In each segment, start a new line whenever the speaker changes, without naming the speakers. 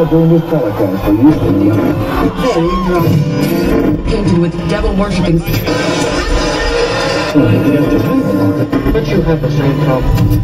air during this telecast
are usually Painted with devil worshipping.
But you have the same problem.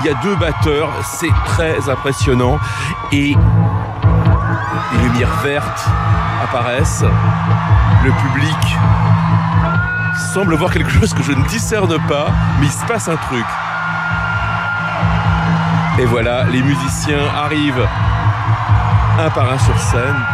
Il y a deux batteurs, c'est très impressionnant. Et les lumières vertes apparaissent. Le public semble voir quelque chose que je ne discerne pas, mais il se passe un truc. Et voilà, les musiciens arrivent un par un sur scène.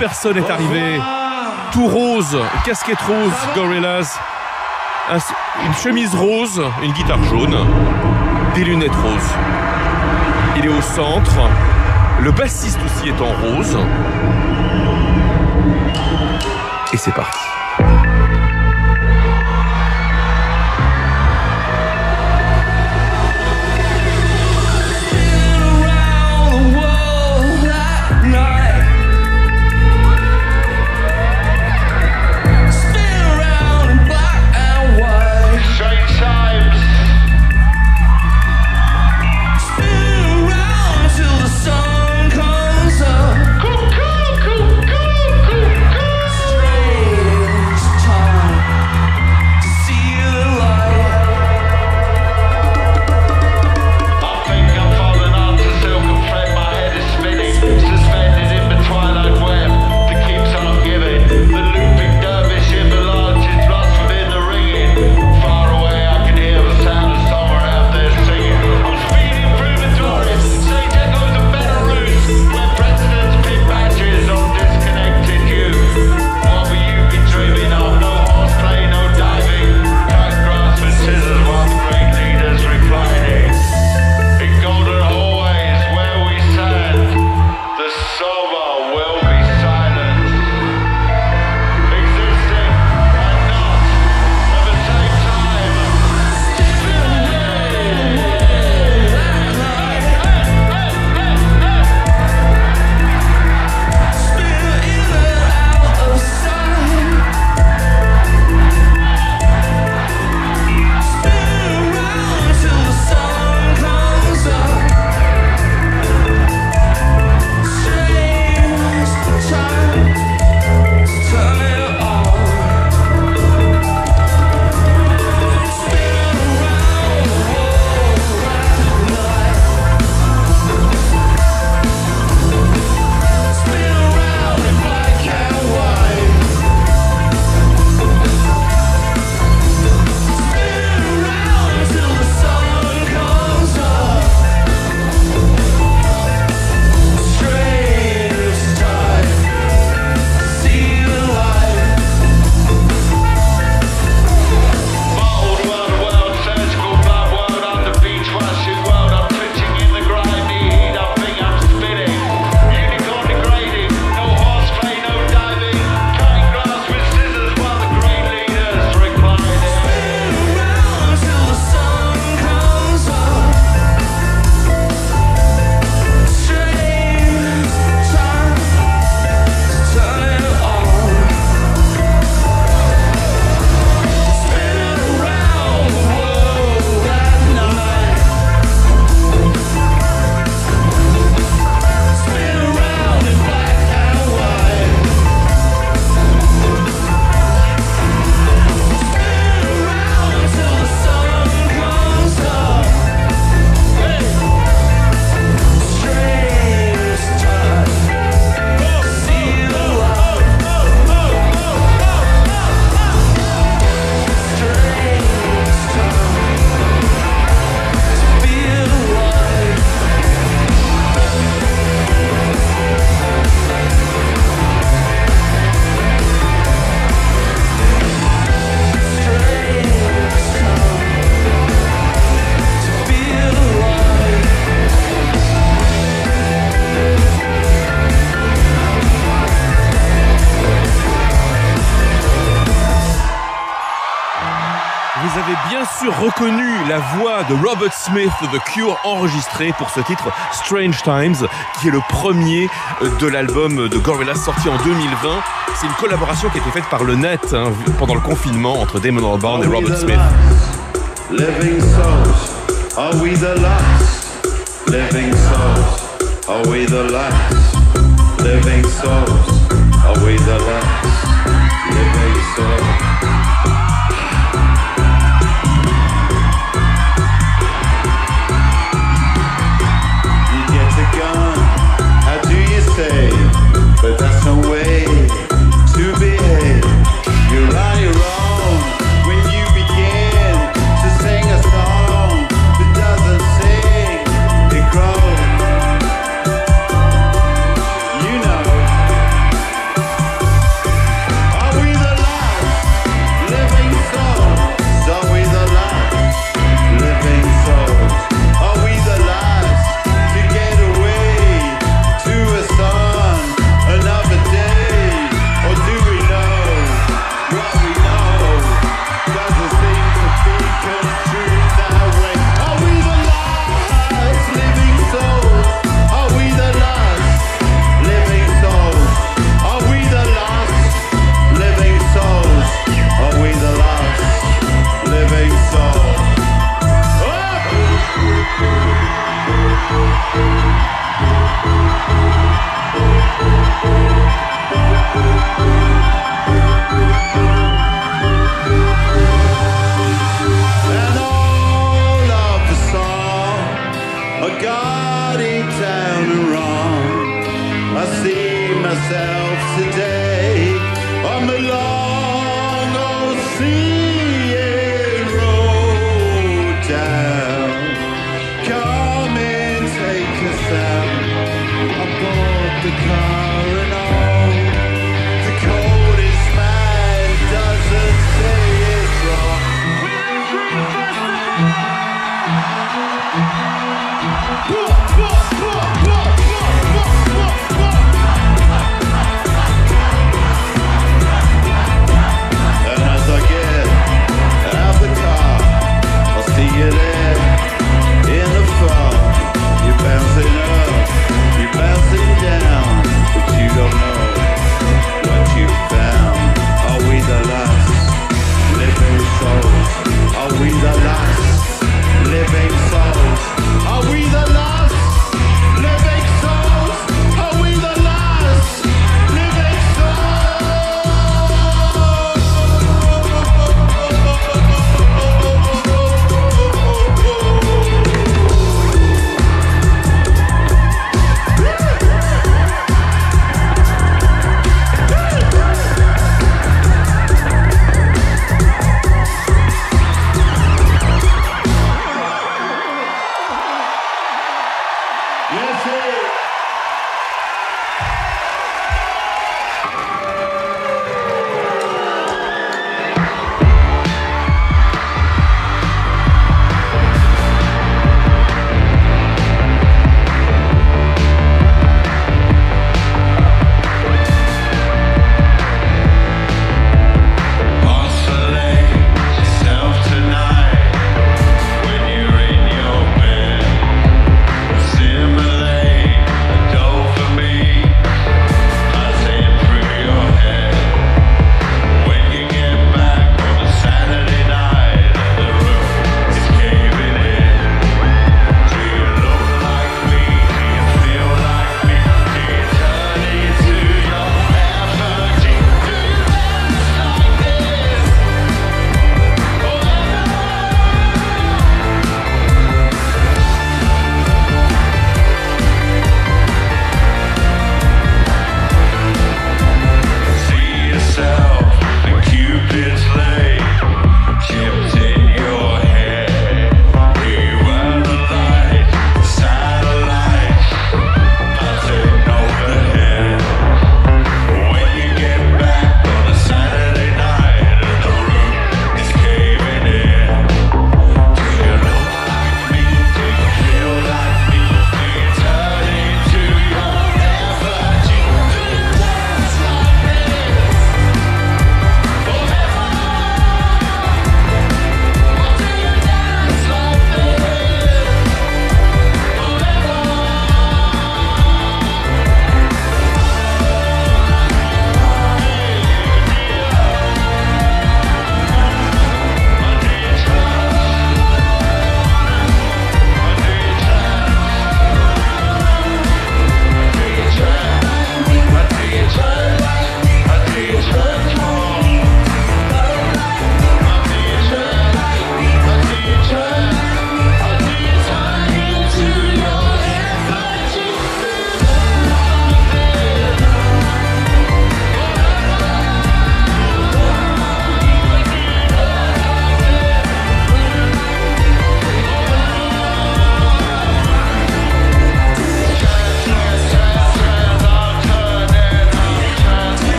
Personne est arrivé. Tout rose, casquette rose, Gorillaz. Un- une chemise rose, une guitare jaune, des lunettes roses. Il est au centre. Le bassiste aussi est en rose. Et c'est parti.
Robert Smith The Cure enregistré pour ce titre Strange Times qui est le premier euh, de l'album de Gorillaz sorti en 2020. C'est une collaboration qui a été faite par le net hein, pendant le confinement entre Damon Albarn et Robert Smith.
Living souls, are we the last? Living souls, are we the last? Living souls, are we the last?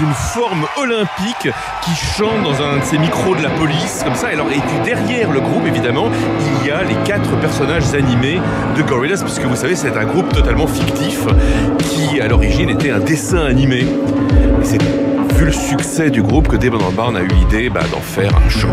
Une forme olympique qui chante dans un de ces micros de la police, comme ça. Et puis derrière le groupe, évidemment, il y a les quatre personnages animés de Gorillaz, puisque vous savez, c'est un groupe totalement fictif qui, à l'origine, était un dessin animé. C'est vu le succès du groupe que Damon Albarn a eu l'idée bah, d'en faire un show.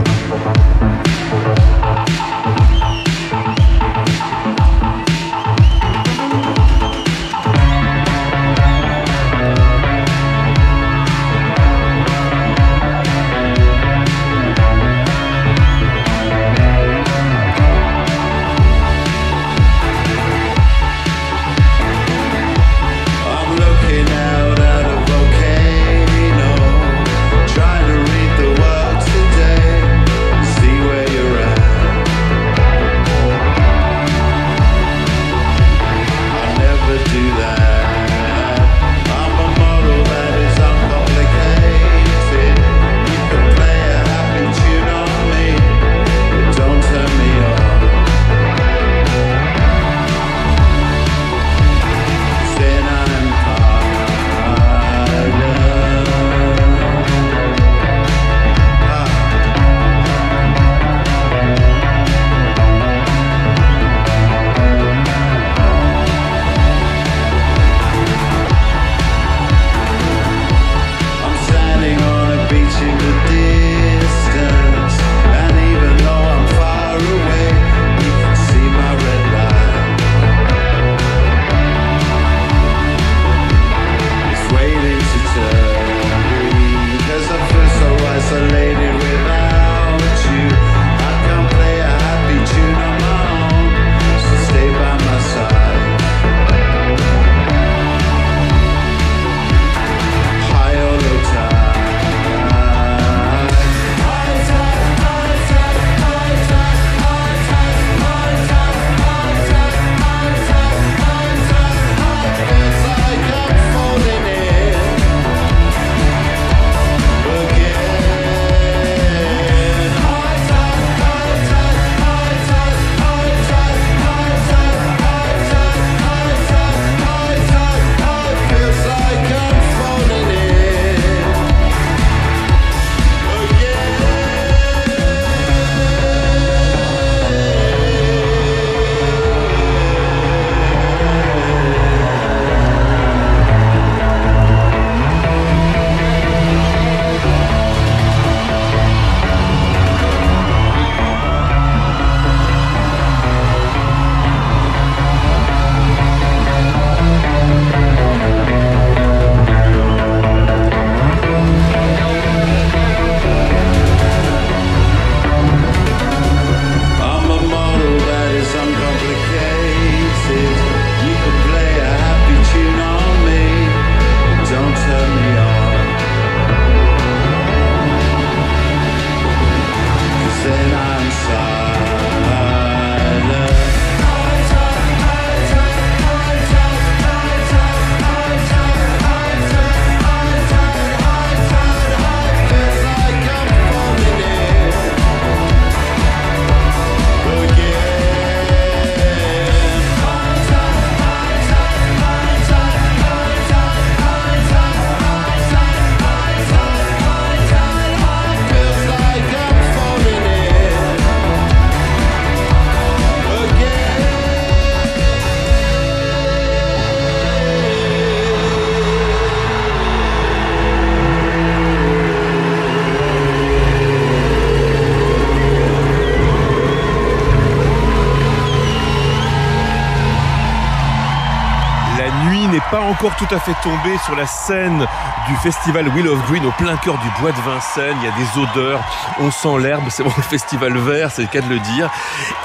Tout à fait tombée sur la scène du festival Wheel of Green au plein cœur du bois de Vincennes. Il y a des odeurs, on sent l'herbe, c'est vraiment le festival vert, c'est le cas de le dire.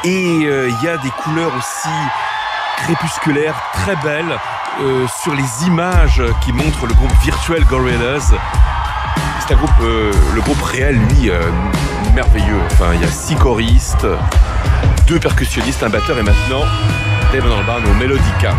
Et euh, il y a des couleurs aussi crépusculaires très belles euh, sur les images qui montrent le groupe virtuel Gorillaz. C'est un groupe, euh, le groupe réel, lui, merveilleux. Enfin, il y a six choristes, deux percussionnistes, un batteur et maintenant Damon Albarn au Melodica.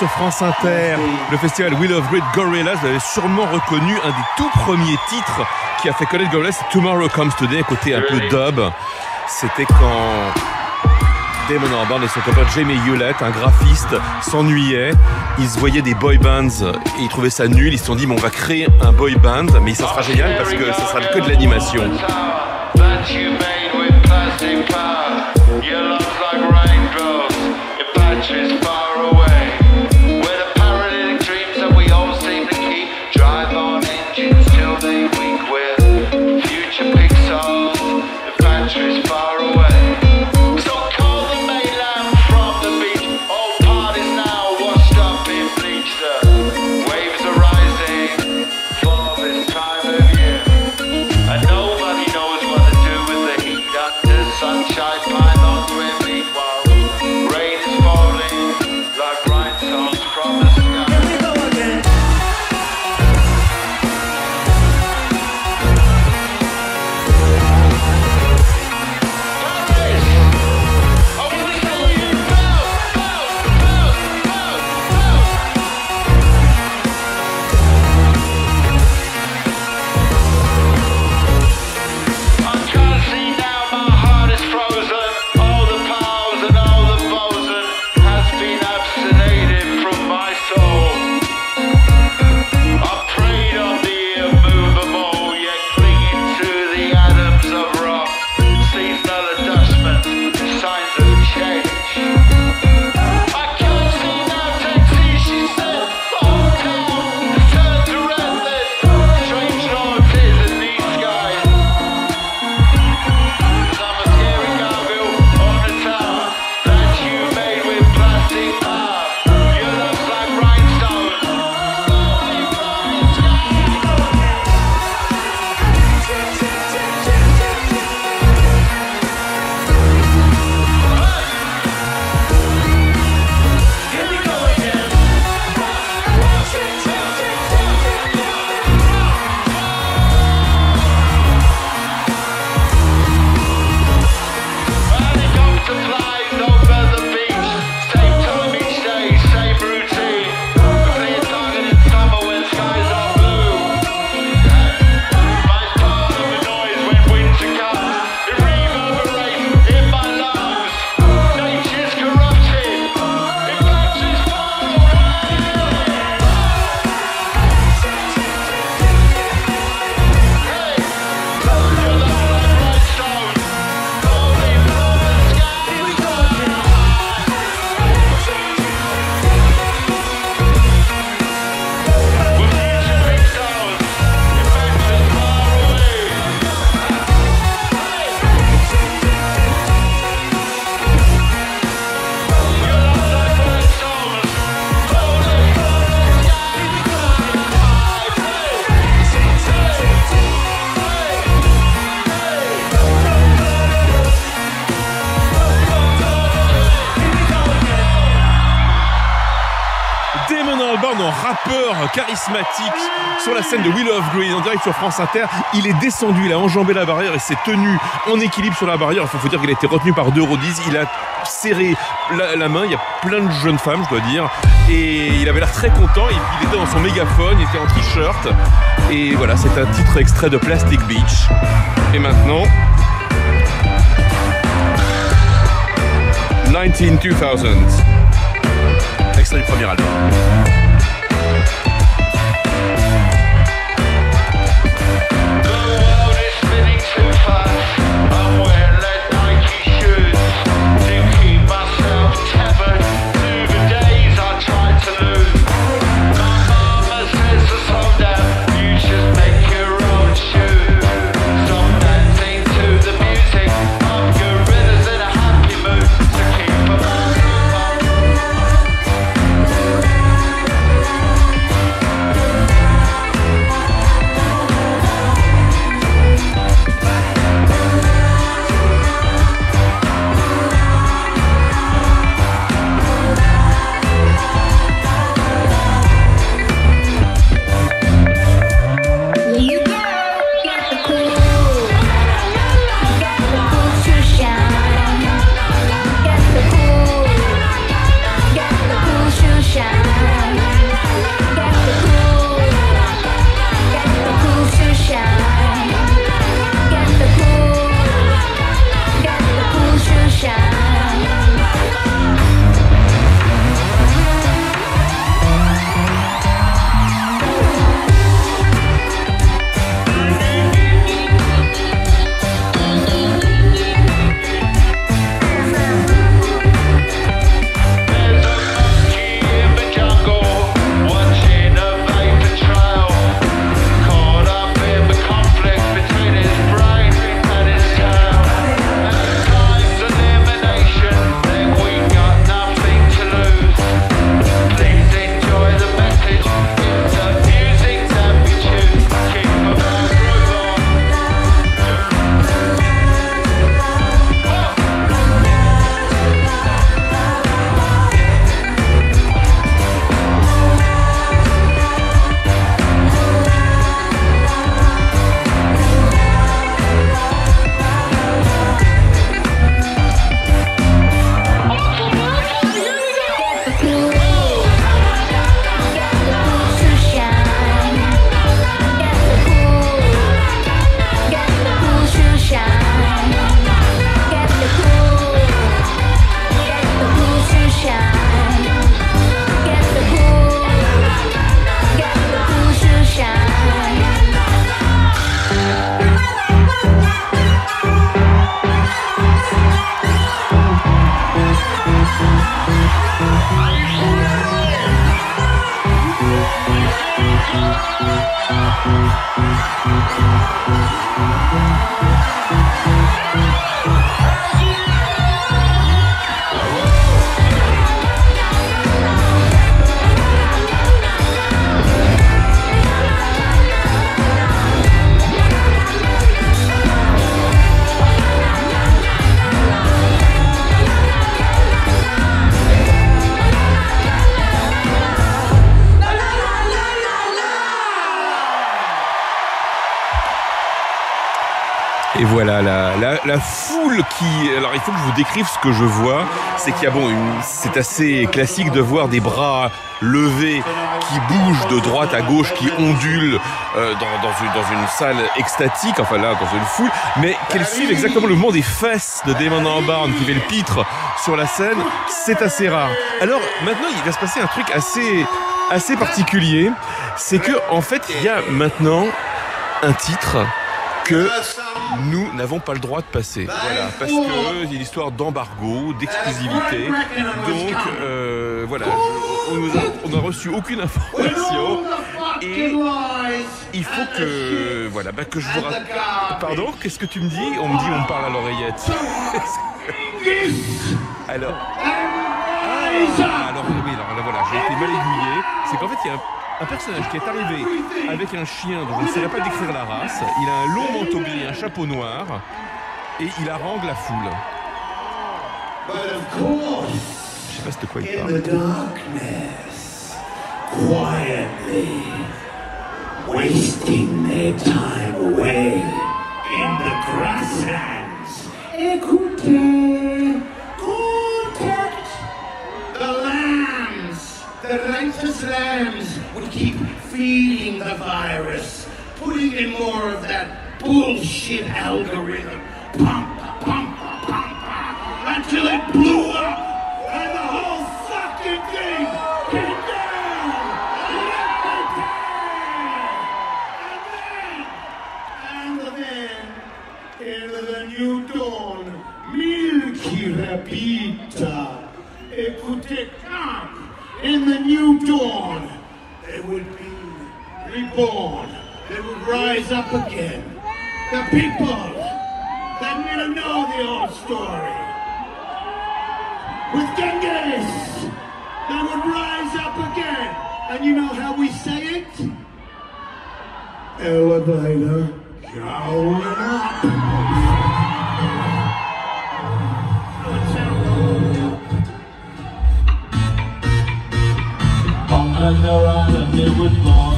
Sur France Inter, le festival Will of Great Gorillaz. Vous avez sûrement reconnu un des tout premiers titres qui a fait connaître Gorillaz, c'est Tomorrow Comes Today, côté un peu dub. C'était quand Damon Albarn et son copain Jamie Hewlett, un graphiste, s'ennuyaient. Ils se voyaient des boy bands et ils trouvaient ça nul. Ils se sont dit, mais on va créer un boy band, mais ça sera génial parce que ça sera que de l'animation.
Plastic power. Your love's like raindrops.
Charismatique sur la scène de Will of Green en direct sur France Inter. Il est descendu, il a enjambé la barrière et s'est tenu en équilibre sur la barrière. Il faut, dire qu'il a été retenu par deux rodis. Il a serré la, main. Il y a plein de jeunes femmes, je dois dire. Et il avait l'air très content. Il, était dans son mégaphone, il était en t-shirt. Et voilà, c'est un titre extrait de Plastic Beach. Et maintenant. 19-2000. Extrait du premier album. La, foule qui. Alors il faut que je vous décrive ce que je vois. C'est qu'il y a bon, une- c'est assez classique de voir des bras levés qui bougent de droite à gauche, qui ondulent euh, dans, dans, une, dans une salle extatique, enfin là, dans une foule, mais qu'elles suivent exactement le mouvement des fesses de Damon Albarn qui fait le pitre sur la scène. C'est assez rare. Alors maintenant, il va se passer un truc assez, assez particulier. C'est que en fait, il y a maintenant un titre que nous n'avons pas le droit de passer. Voilà, parce que il y a une histoire d'embargo, d'exclusivité. Donc euh, voilà, on n'a reçu aucune information et il faut que voilà bah, que je vous raconte. Pardon, qu'est-ce que tu me dis? On me dit on me parle à l'oreillette. alors. Ah, alors oui, alors là, voilà, j'ai été mal aiguillé. C'est qu'en fait, il y a un, personnage qui est arrivé avec un chien dont je ne saurais pas décrire la race. Il a un long manteau gris, un chapeau noir, et il harangue la foule. Je sais pas de quoi il parle.
quietly, wasting their time away in the grasslands. Écoutez, the righteous lambs would keep feeding the virus, putting in more of that bullshit algorithm. Pump, pump, pump, until it blew up and the whole fucking thing came down. And then, and then, in the new dawn, Milky Rapita. Écoutez. In the new dawn, they would be reborn. They would rise up again. The people that to know the old story. With Genghis, they would rise up again. And you know how we say it? Elevator going up.
On Thunder Island it was born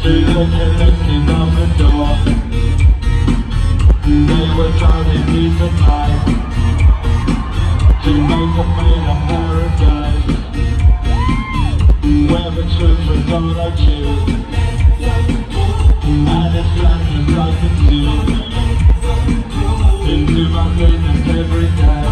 See the killings on the door. They were trying to keep the light To make a made a paradise. Where the truth was all I choose And it's like as I can see Into my business every day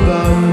About.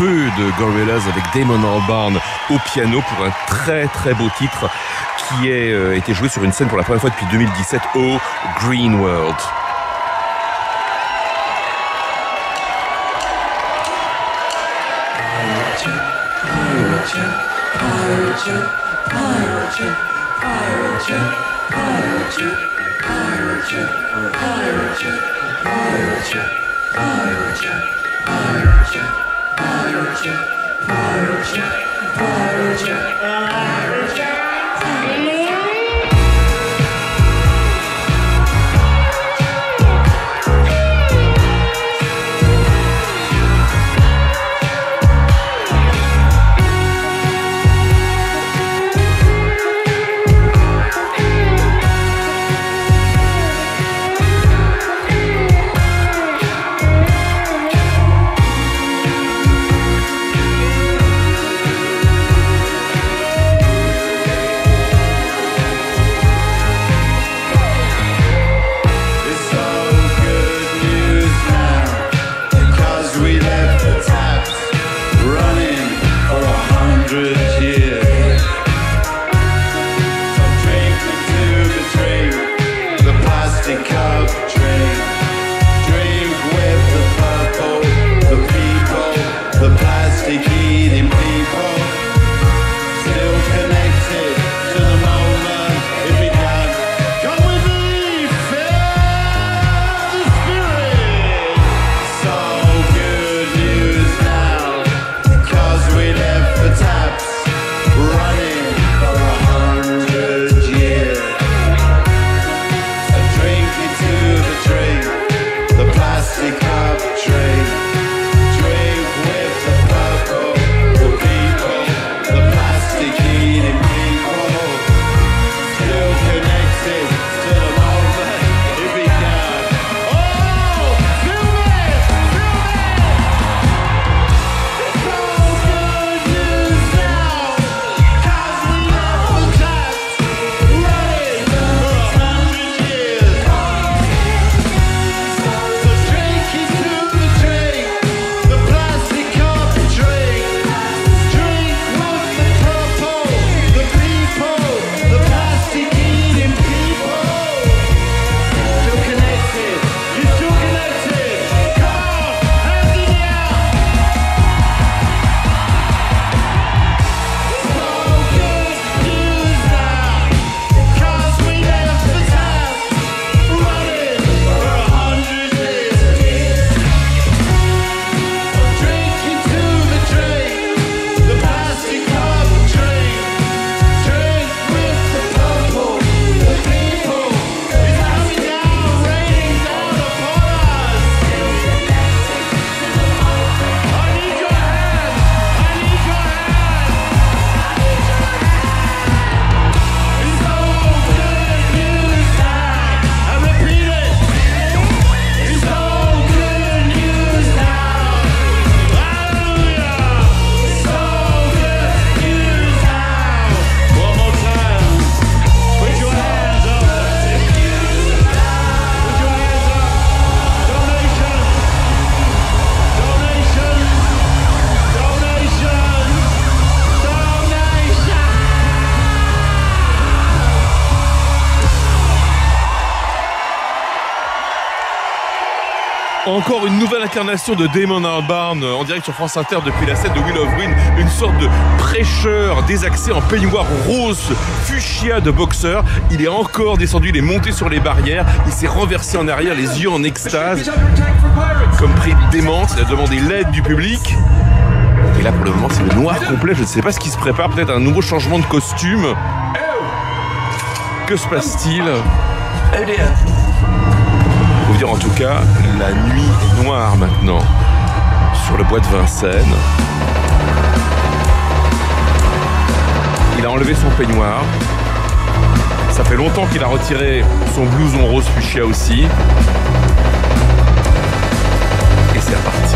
Feu de Gorillaz avec Damon Albarn au piano pour un très très beau titre qui a euh, été joué sur une scène pour la première fois depuis 2017 au Green World.
Pirate Jack, Pirate Jack, Pirate Jack.
Encore une nouvelle incarnation de Damon Albarn euh, en direct sur France Inter depuis la scène de Will of Win, une sorte de prêcheur désaxé en peignoir rose fuchsia de boxeur. Il est encore descendu, il est monté sur les barrières, il s'est renversé en arrière, les yeux en extase, comme pris démence, il a demandé l'aide du public. Et là pour le moment c'est le noir complet, je ne sais pas ce qui se prépare, peut-être un nouveau changement de costume. Que se passe-t-il? Faut en tout cas, la nuit noire maintenant sur le bois de Vincennes. Il a enlevé son peignoir. Ça fait longtemps qu'il a retiré son blouson rose fuchsia aussi. Et c'est reparti.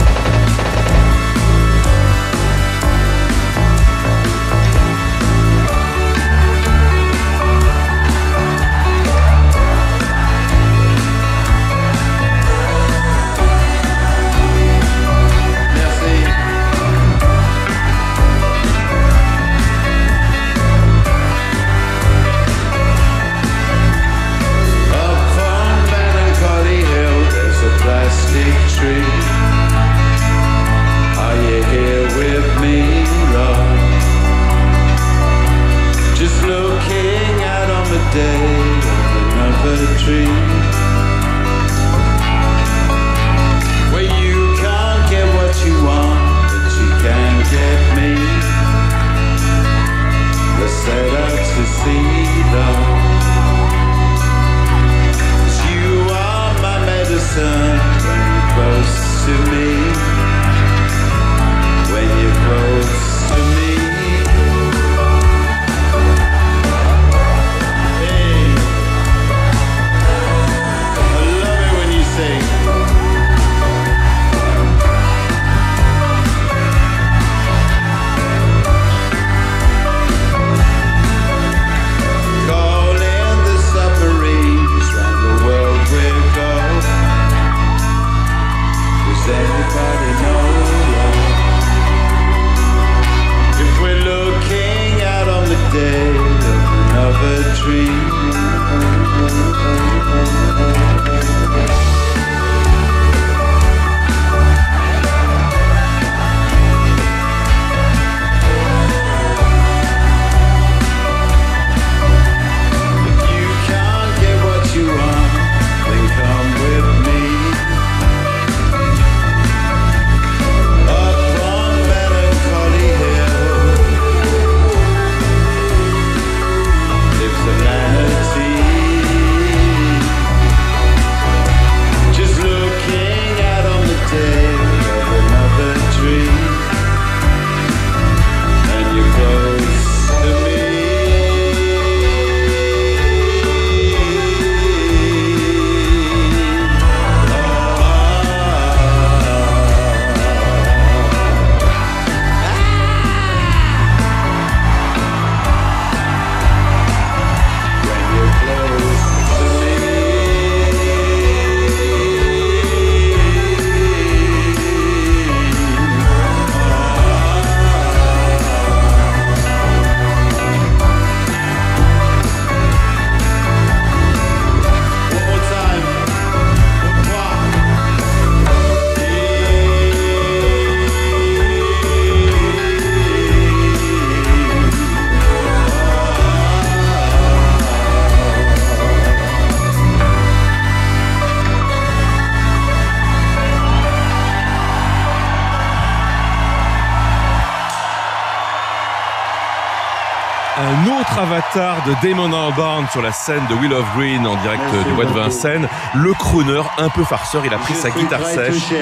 De Damon Albarn sur la scène de Will of Green en direct
Merci
du bois de. Vincennes. Le crooner un peu farceur, il a pris
Je
sa guitare sèche.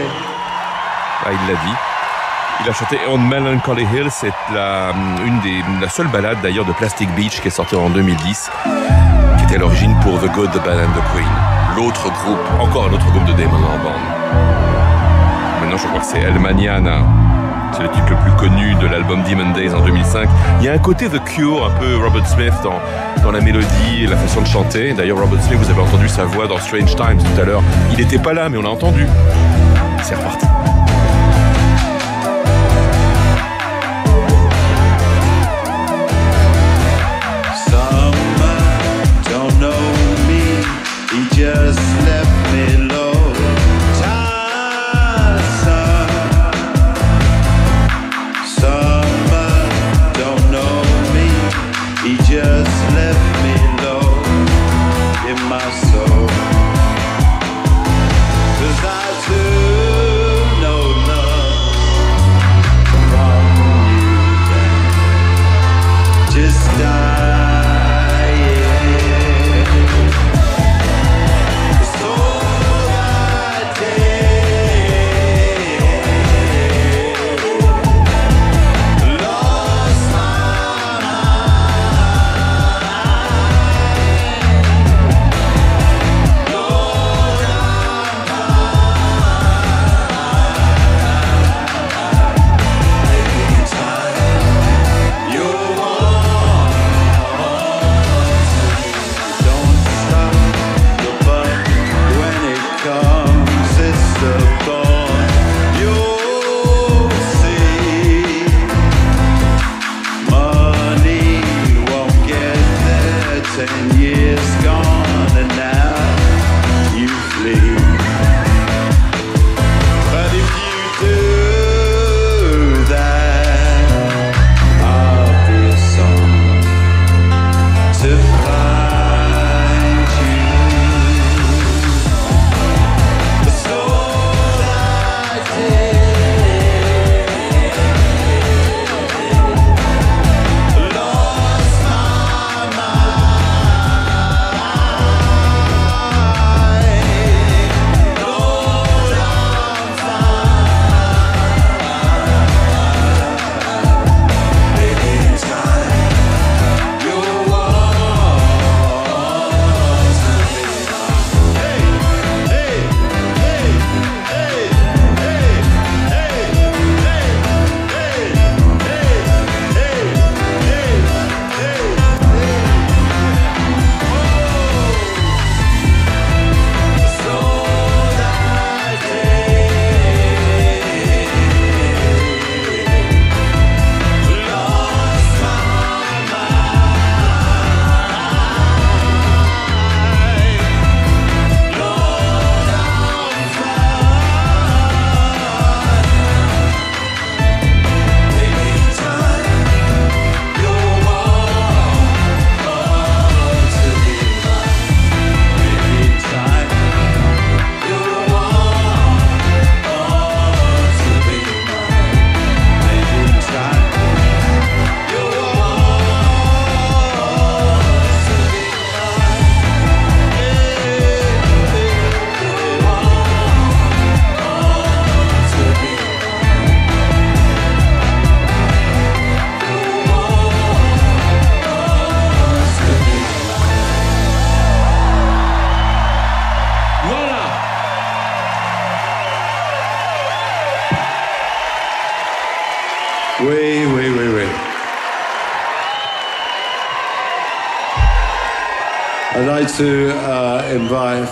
Ah, il l'a dit. Il a chanté On Melancholy Hill, c'est la, une des, la seule balade d'ailleurs de Plastic Beach qui est sortie en 2010, qui était à l'origine pour The Good, The Bad and The Queen. L'autre groupe, encore un autre groupe de Damon Albarn. Maintenant, je crois que c'est El Maniana. C'est le titre le plus connu de l'album Demon Days en 2005. Il y a un côté The Cure, un peu Robert Smith dans, dans la mélodie et la façon de chanter. D'ailleurs, Robert Smith, vous avez entendu sa voix dans Strange Times tout à l'heure. Il n'était pas là, mais on l'a entendu. C'est reparti.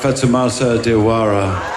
Fatoumata Diwara.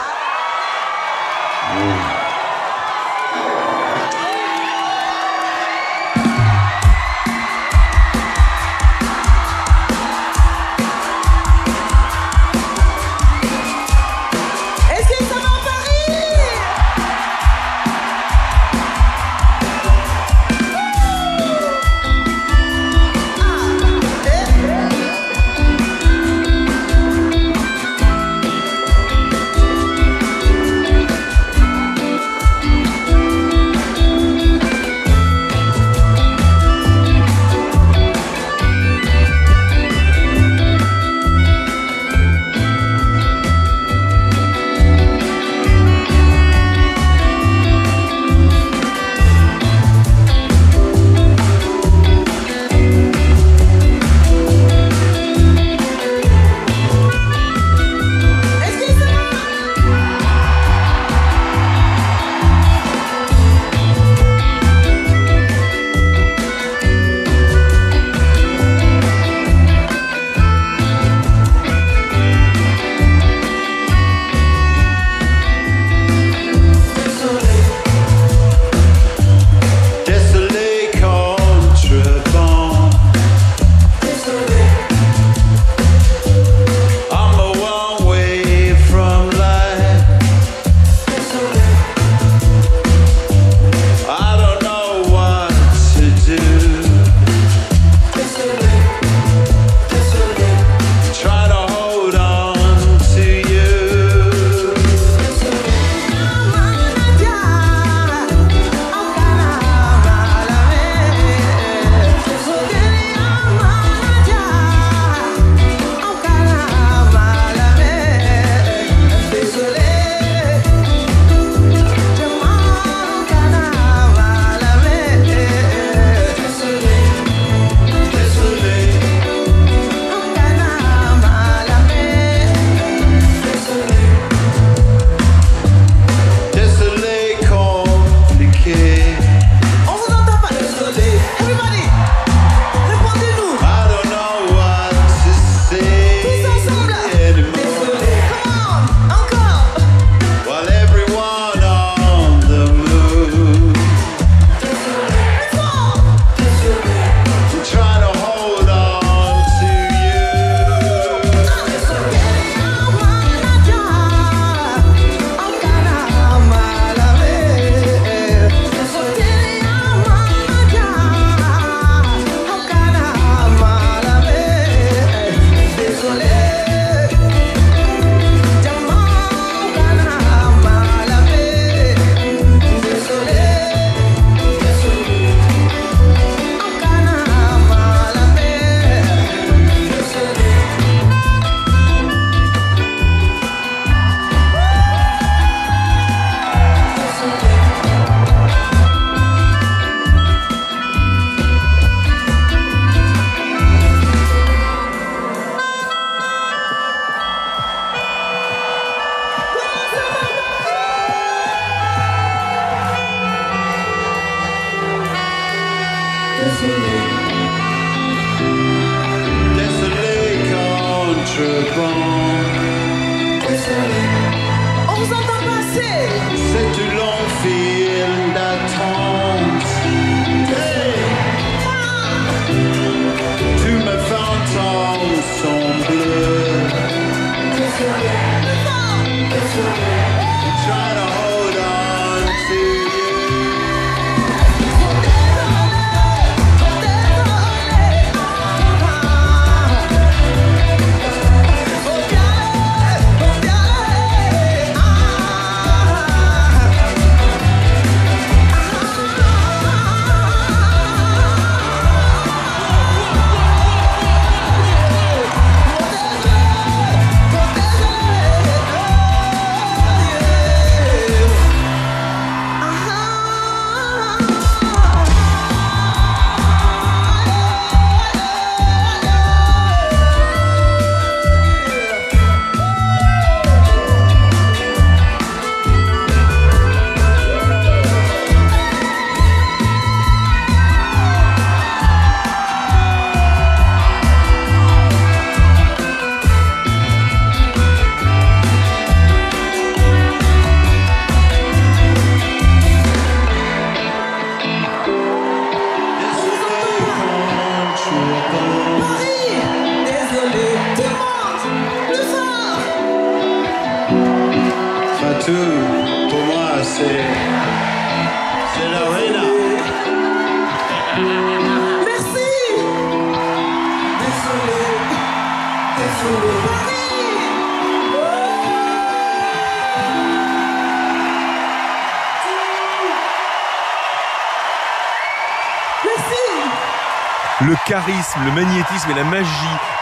le magnétisme et la magie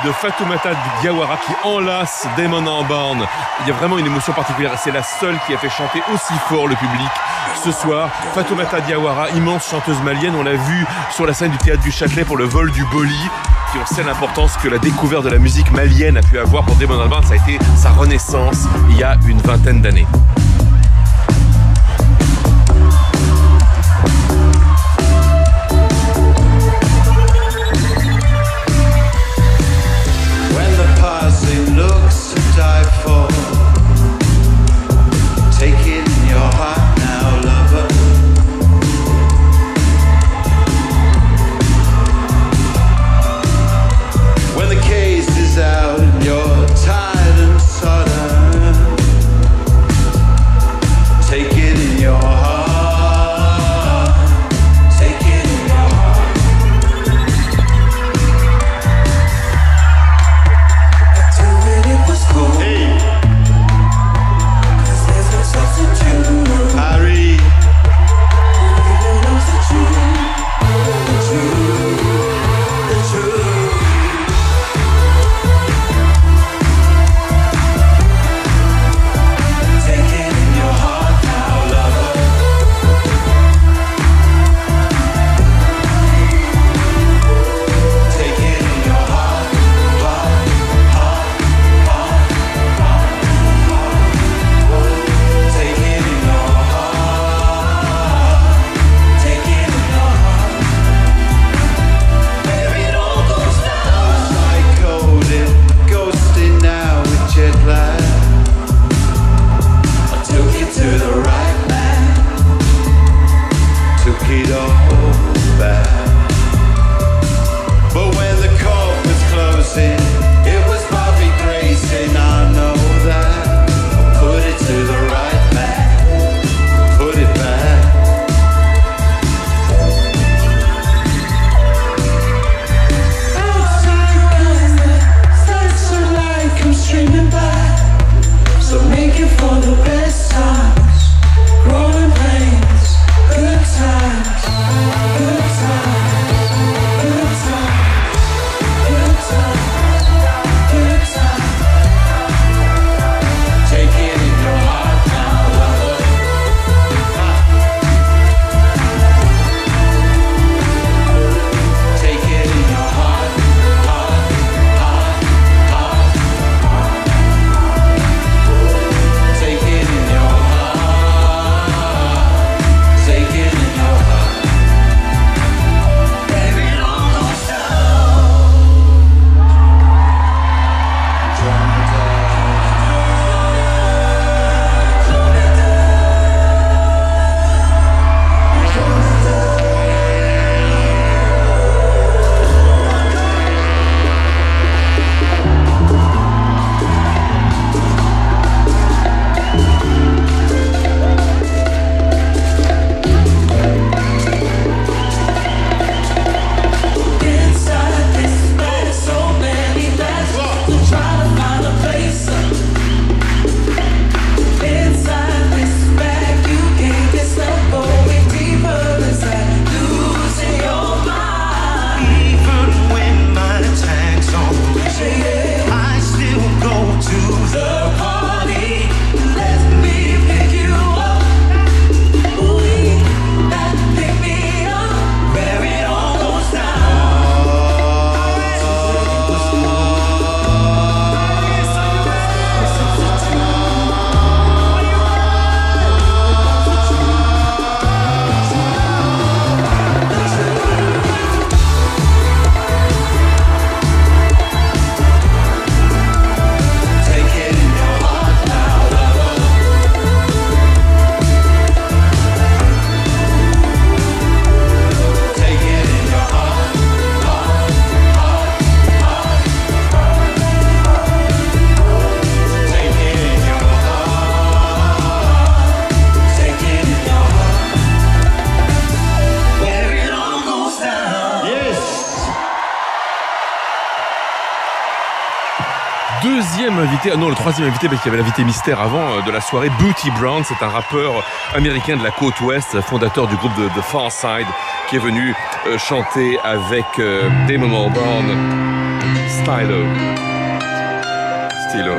de Fatoumata Diawara qui enlace Damon Albarn. Il y a vraiment une émotion particulière. C'est la seule qui a fait chanter aussi fort le public ce soir. Fatoumata Diawara, immense chanteuse malienne, on l'a vu sur la scène du théâtre du Châtelet pour le vol du Boli. Qui on sait l'importance que la découverte de la musique malienne a pu avoir pour Damon Albarn. Ça a été sa renaissance il y a une vingtaine d'années.
Ah non le troisième invité parce qu'il y avait l'invité mystère avant euh, de la soirée, Booty Brown, c'est un rappeur américain de la côte ouest, fondateur du groupe de Far Side, qui est venu euh, chanter avec euh, Damon Albarn. Stylo. Stylo,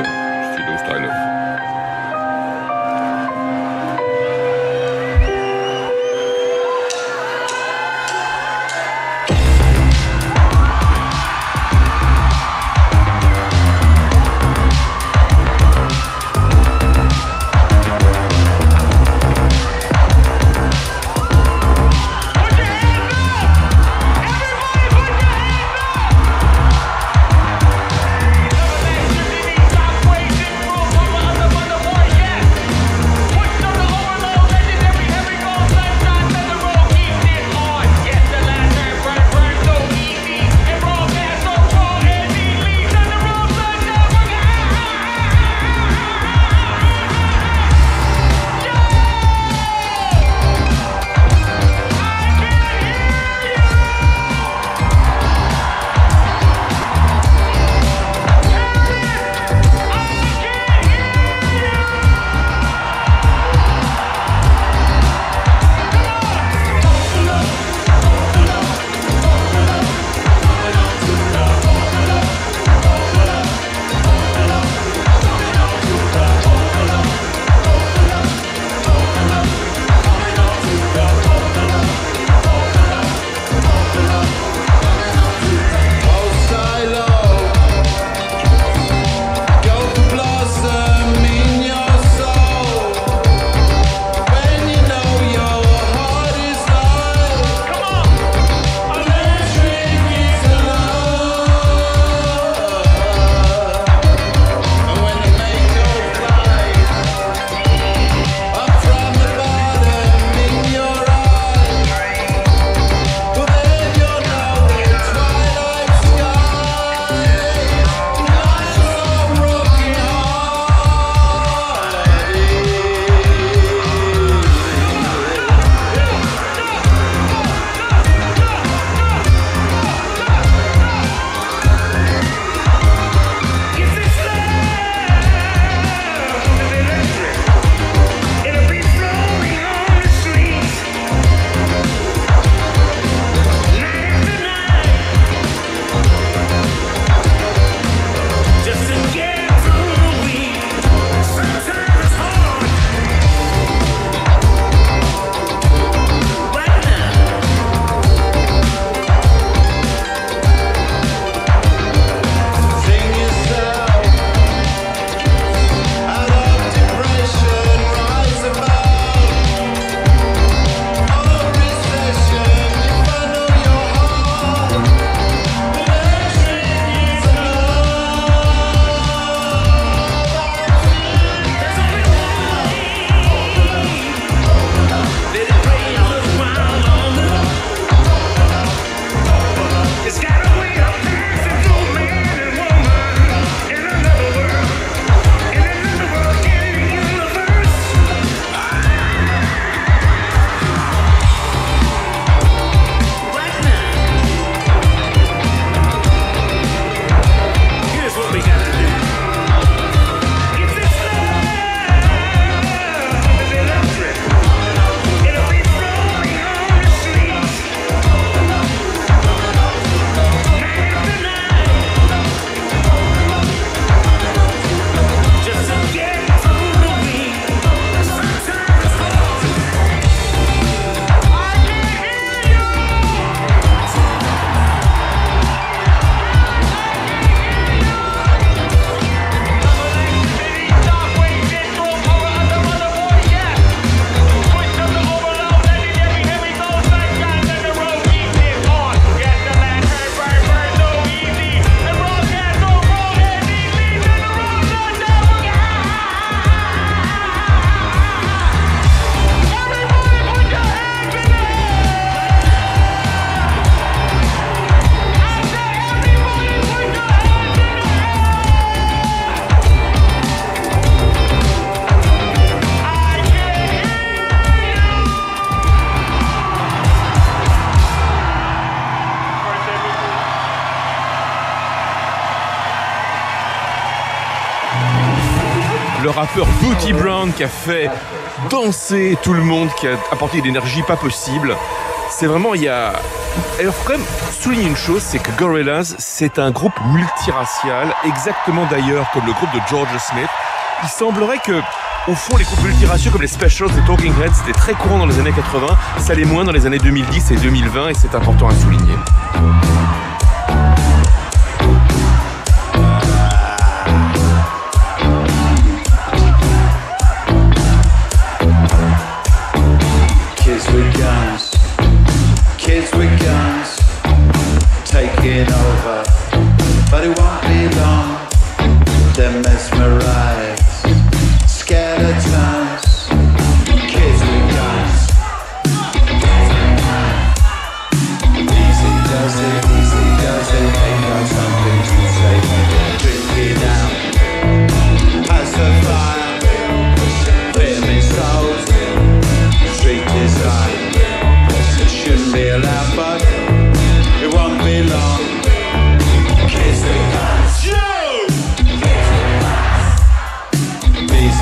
qui a fait danser tout le monde, qui a apporté une énergie pas possible. C'est vraiment, il y a. Alors, faut quand même, souligner une chose, c'est que Gorillaz, c'est un groupe multiracial, exactement d'ailleurs comme le groupe de George Smith. Il semblerait que au fond, les groupes multiraciaux comme les Specials, les Talking Heads, c'était très courant dans les années 80, ça l'est moins dans les années 2010 et 2020 et c'est important à souligner.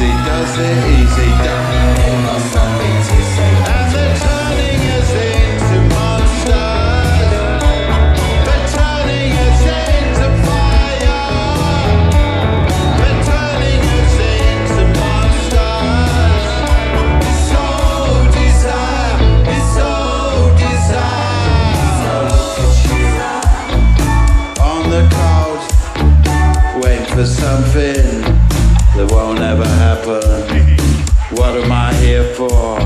does it easy, does it for.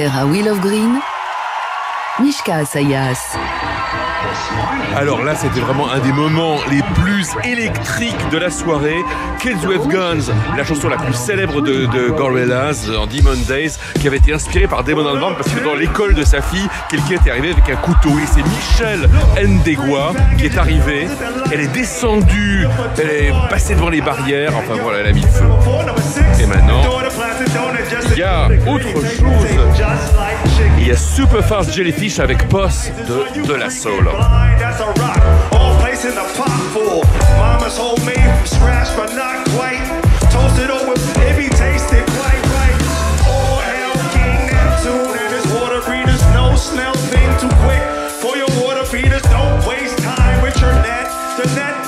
à Will of Green, Mishka Asayas.
Alors là, c'était vraiment un des moments les plus électriques de la soirée. Kids with Guns, la chanson la plus célèbre de, Gorillaz en Demon Days, qui avait été inspirée par Damon Albarn parce que dans l'école de sa fille, quelqu'un était arrivé avec un couteau. Et c'est Michelle Ndegwa qui est arrivée. Elle est descendue, elle est passée devant les barrières. Enfin voilà, elle a mis le feu. Et maintenant, il y a autre chose. Il y a Superfast Jellyfish avec Post de, de la Soul.
That's a rock. All place in the pot full. Mama's homemade from scratch, but not quite. Toasted over, it be tasted quite right. All hail King Neptune and his water breeders. No snail thing too quick for your water feeders. Don't waste time with your net. The network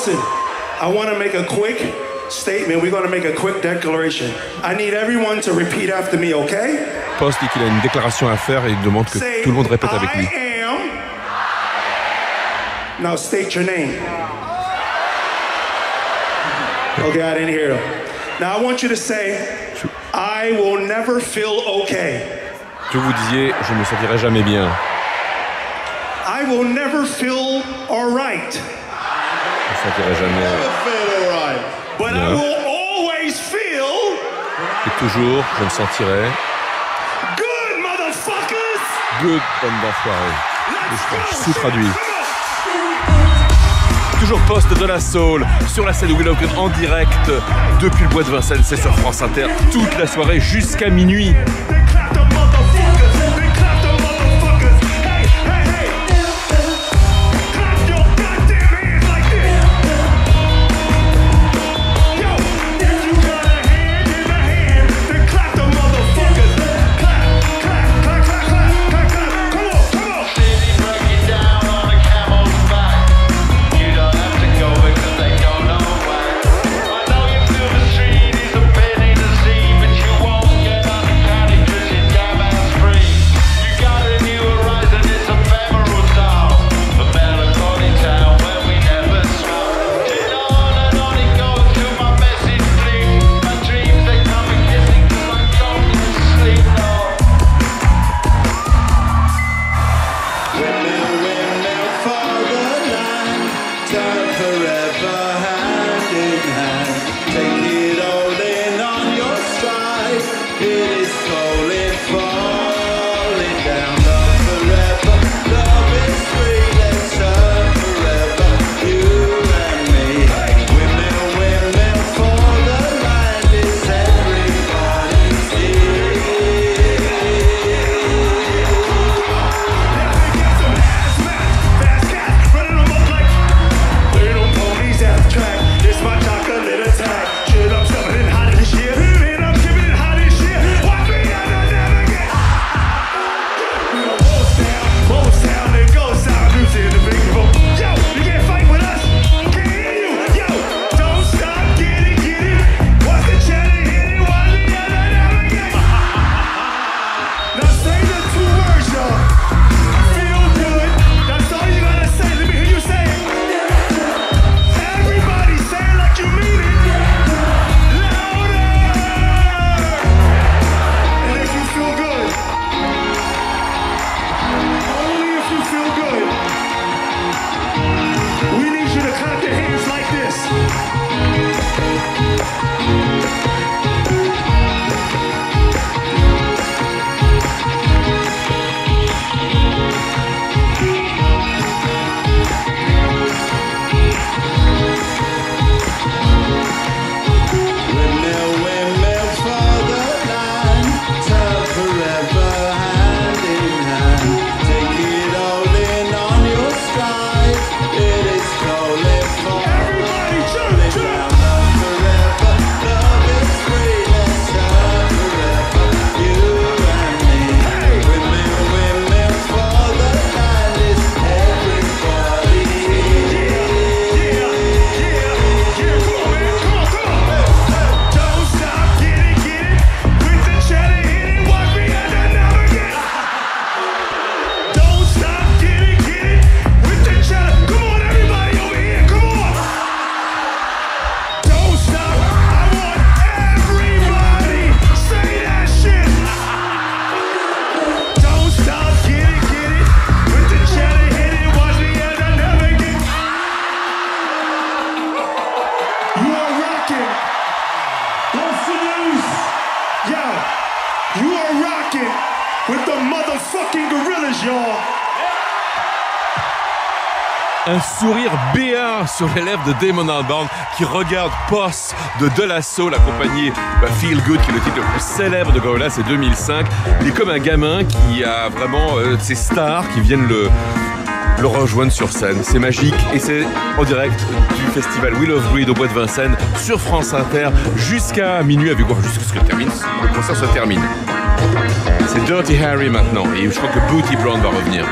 Listen, I want to make a quick statement. We're going to make a quick declaration. I need everyone to repeat after me, okay?
Post dit qu'il a une déclaration à faire et il demande que
Say,
tout le monde répète avec lui.
I am. Now state your name. Okay, I didn't hear him. Now I want you to say, I will never feel okay.
Que vous disiez, je ne me sentirai jamais bien.
I will never feel all right.
Je ne me sentirai jamais.
But I
Yeah.
will always feel
Et toujours, je me sentirai
good, motherfuckers.
good comme d'enfoiré.
Let's go.
Sous-traduit. Toujours poste de la Soul sur la scène de Willow en direct depuis le bois de Vincennes. C'est sur France Inter toute la soirée jusqu'à minuit.
De Damon Albarn qui regarde Posse de Delasso, la compagnie bah, Feel Good, qui est le titre le plus célèbre de Gorillaz, c'est 2005. Il est comme un gamin qui a vraiment euh, ses stars qui viennent le, le rejoindre sur scène. C'est magique et c'est en direct du festival Will of Greed au Bois de Vincennes sur France Inter jusqu'à minuit avec jusqu'à ce que termine, le concert se termine? C'est Dirty Harry maintenant et je crois que Booty Brown va revenir.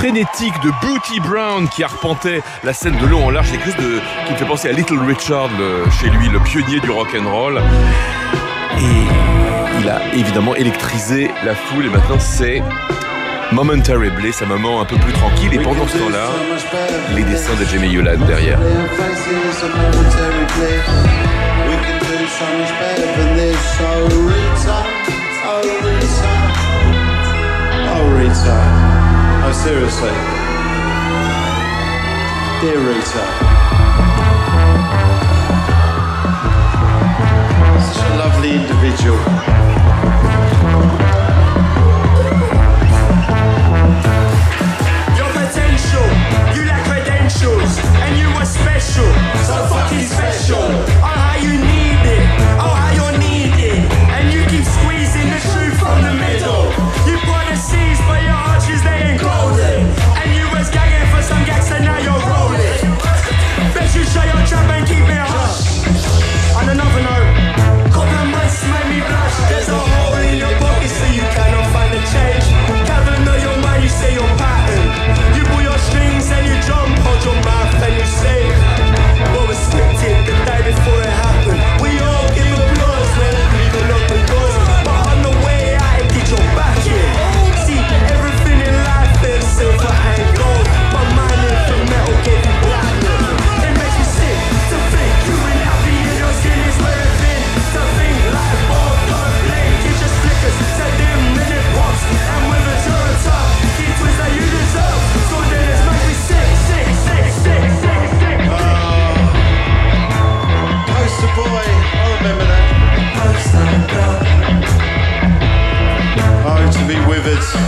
Frénétique de Booty Brown qui arpentait la scène de long en large, c'est quelque de- qui fait penser à Little Richard, chez lui, le pionnier du rock and roll. Et il a évidemment électrisé la foule et maintenant c'est Momentary Bliss, un moment un peu plus tranquille. Et pendant ce temps-là, les dessins de Jamie Yulan derrière.
Seriously. Dear Rita. Such a lovely individual.
Your potential, you lack credentials, and you were special,
It's.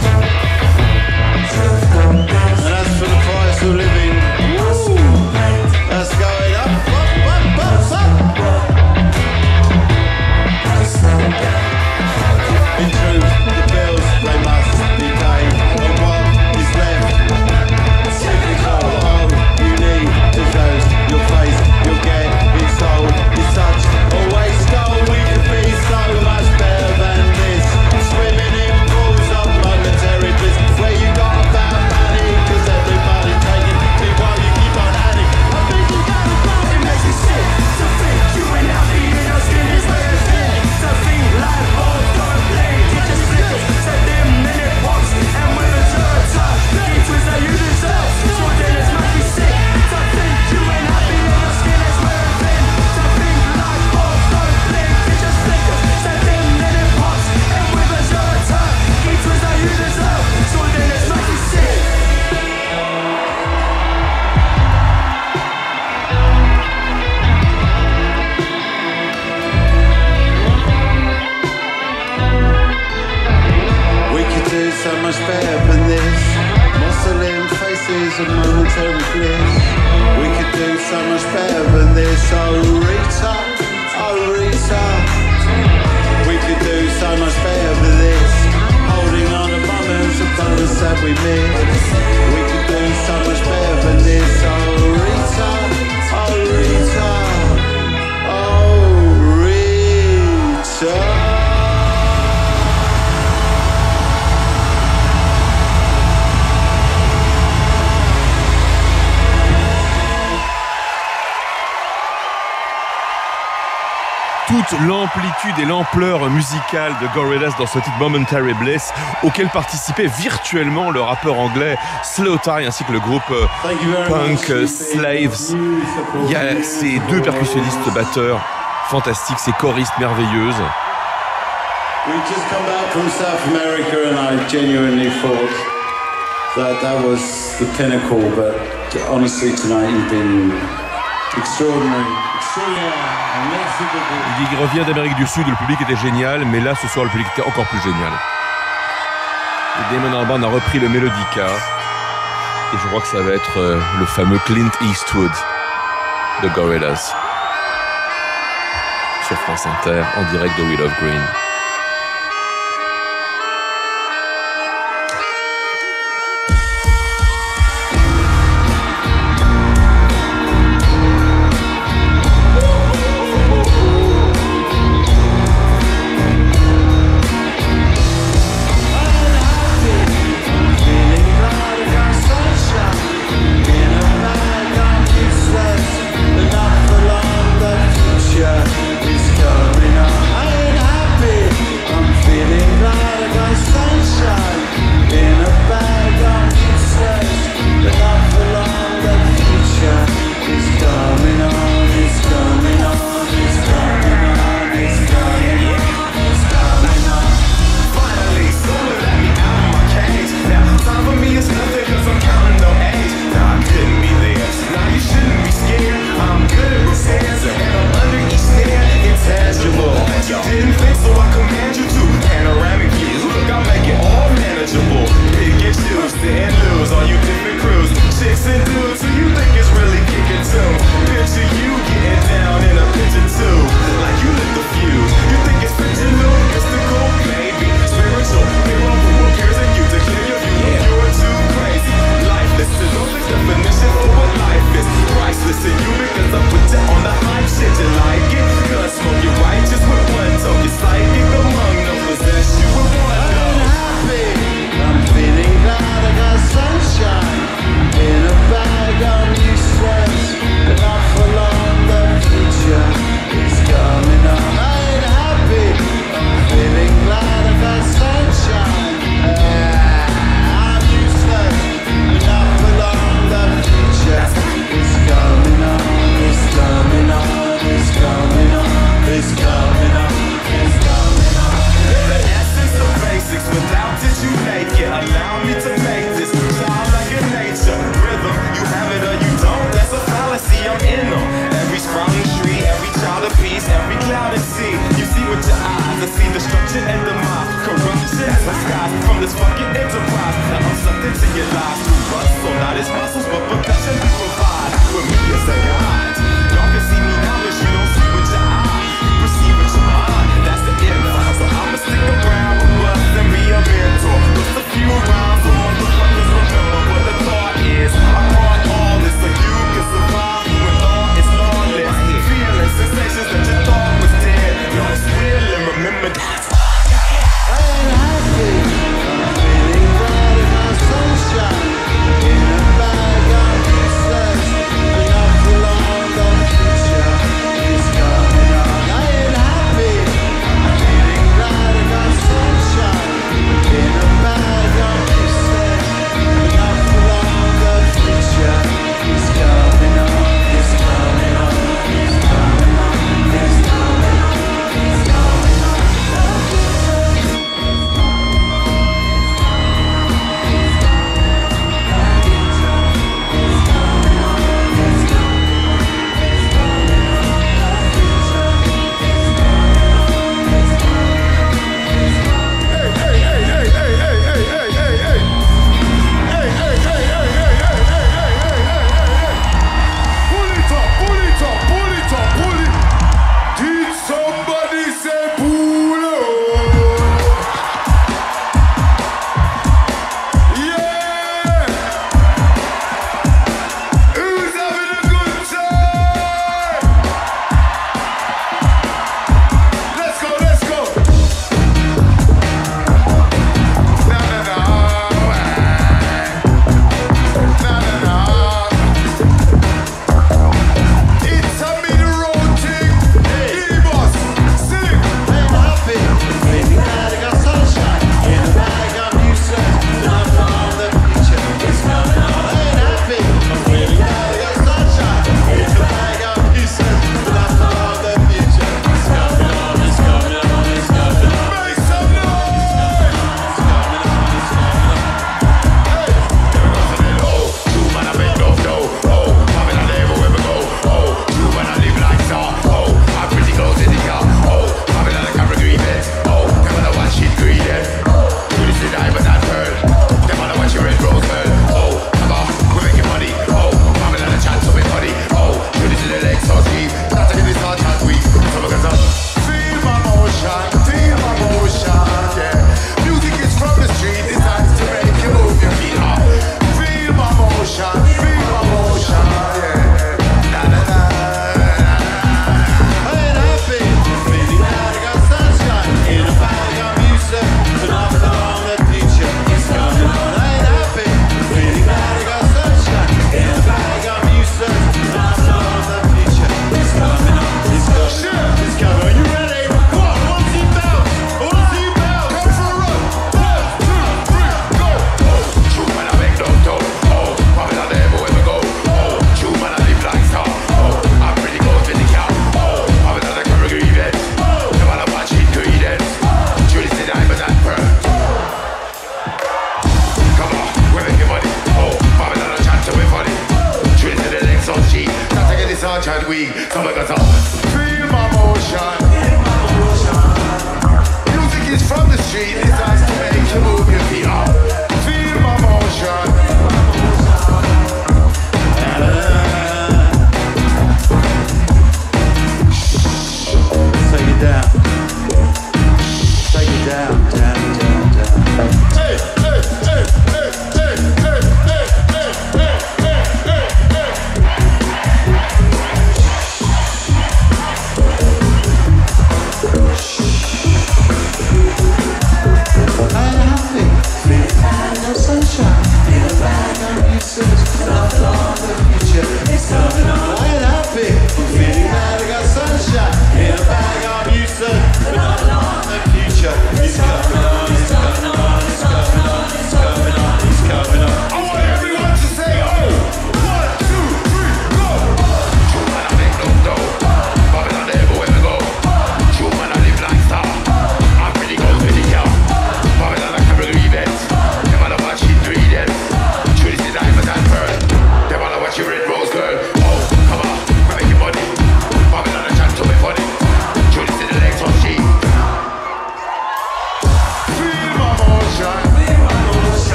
l'amplitude et l'ampleur musicale de Gorillaz dans ce titre Momentary Bliss, auquel participait virtuellement le rappeur anglais Slow Tie ainsi que le groupe euh, punk euh, Slaves. Il y a ces deux percussionnistes batteurs fantastiques, ces choristes merveilleuses.
We just come back from South America and I genuinely that was the but honestly tonight been extraordinary.
Il revient d'Amérique du Sud, le public était génial, mais là, ce soir, le public était encore plus génial. Et Damon Albarn a repris le Melodica. Et je crois que ça va être euh, le fameux Clint Eastwood de Gorillaz. Sur France Inter, en direct de Will of Green.